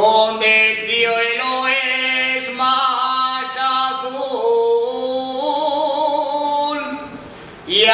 donde el cielo es más azul y